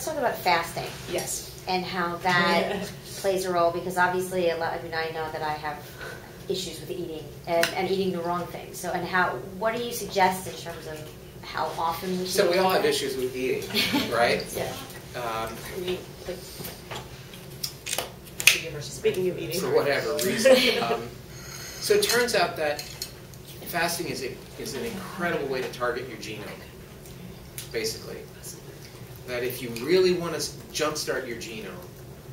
let's talk about fasting Yes. and how that plays a role because obviously a lot. I mean, I know that I have issues with eating and, and eating the wrong things. So, and how? What do you suggest in terms of how often we should? So we all have that? issues with eating, right? Yeah. Um, We, like, Speaking of eating. for whatever reason. Um, so it turns out that fasting is, a, is an incredible way to target your genome, basically. That if you really want to jumpstart your genome,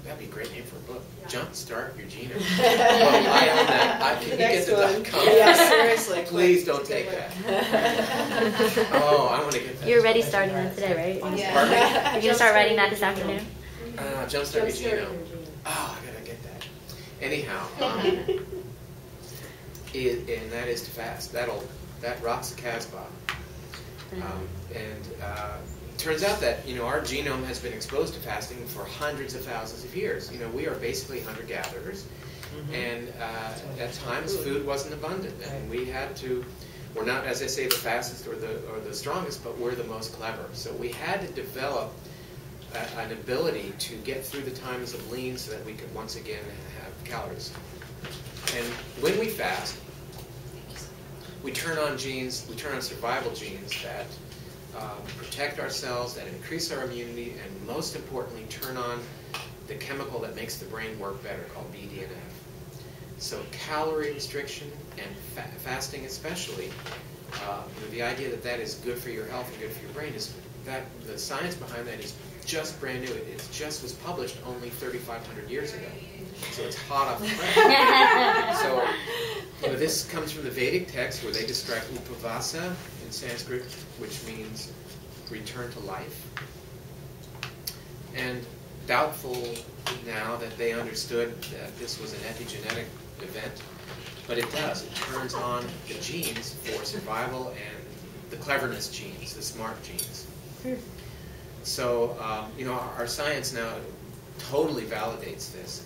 that'd be a great name for a book. Jumpstart your genome. well, I own that. I, can you get Next the one. dot com? Yeah, seriously. Please don't take that. Oh, I want to get that. You're already starting that today, right? Yeah. Pardon me? You're gonna start writing that this afternoon. Uh, jumpstart your genome. Oh, I gotta get that. Anyhow, um, it, and that is to fast. That'll that rocks the Casbah. Um, and uh, turns out that you know our genome has been exposed to fasting for hundreds of thousands of years. You know we are basically hunter-gatherers, and uh, at times food wasn't abundant, and we had to. We're not, as I say, the fastest or the or the strongest, but we're the most clever. So we had to develop a, an ability to get through the times of lean, so that we could once again have calories. And when we fast, we turn on genes, we turn on survival genes that um, protect ourselves, that increase our immunity, and most importantly, turn on the chemical that makes the brain work better, called BDNF. So calorie restriction and fa- fasting especially, uh, you know, the idea that that is good for your health and good for your brain is that the science behind that is just brand new. It, it just was published only 3,500 years ago. So it's hot off the press. so you know, this comes from the Vedic text where they describe upavasa in Sanskrit, which means return to life. And doubtful now that they understood that this was an epigenetic event, but it does. It turns on the genes for survival and the cleverness genes, the smart genes. So, um, you know, our, our science now totally validates this.